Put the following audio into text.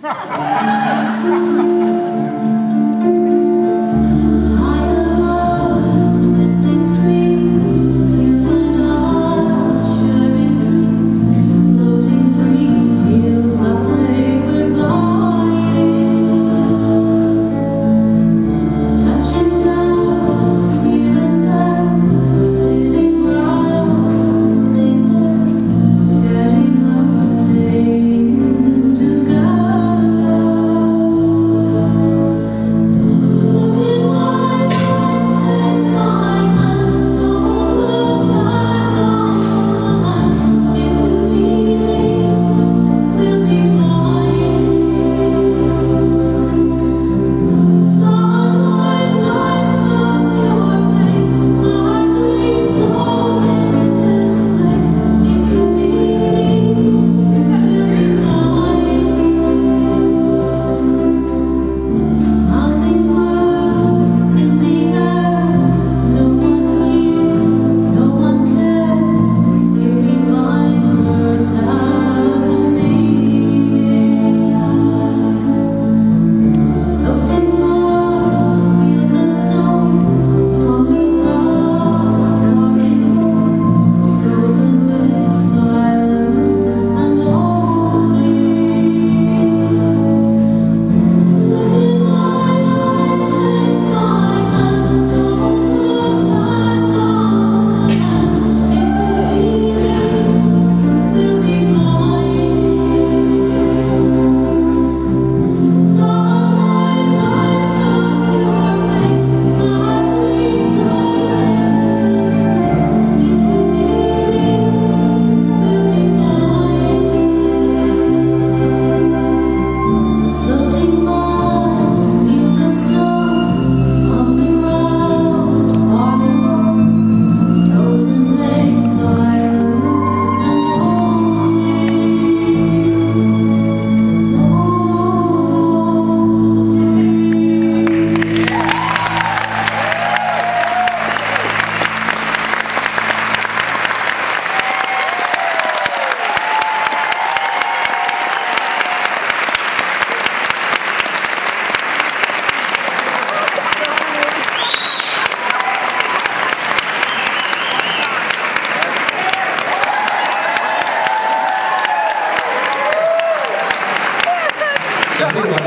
Ha ha ha ha! Stepping Lesson folks.